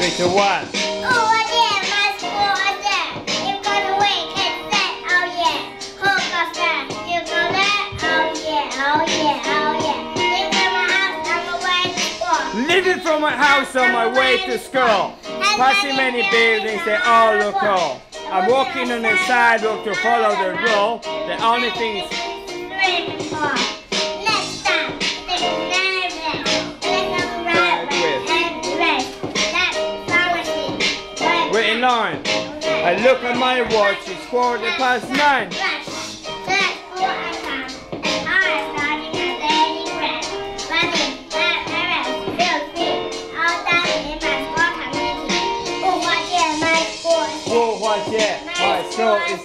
Three, two, one. Oh, yeah, my school oh yeah. Oh yeah, oh yeah, oh yeah. From my house on my way to school. Passing many buildings, they all look cool. I'm walking on the sidewalk to follow the rule. The only thing is... line. I look at my watch, it's quarter past nine. That?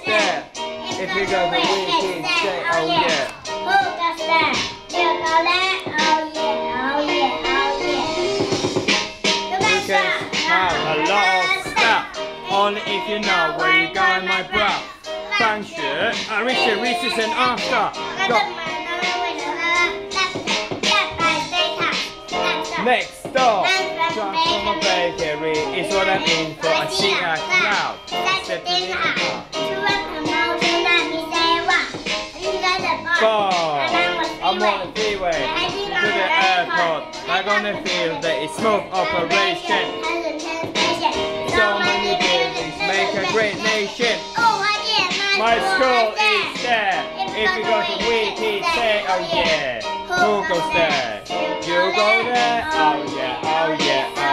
There. If you go for weekend, say, oh yeah. Who does that? You go that? Oh yeah, oh yeah, oh yeah. You can have a lot of stuff. Only if you know where you're going, my bro. 放学 the reaches and. Go next door. Drop from a bakery is what I'm in for. I see a crowd. Step to the car. Four. I'm on the freeway to the airport. I'm gonna feel that it's smooth operation. My school is there. If you go to Wekids, say oh, oh yeah. Who goes there? You go there? Oh yeah, oh yeah, oh yeah.